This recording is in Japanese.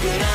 くな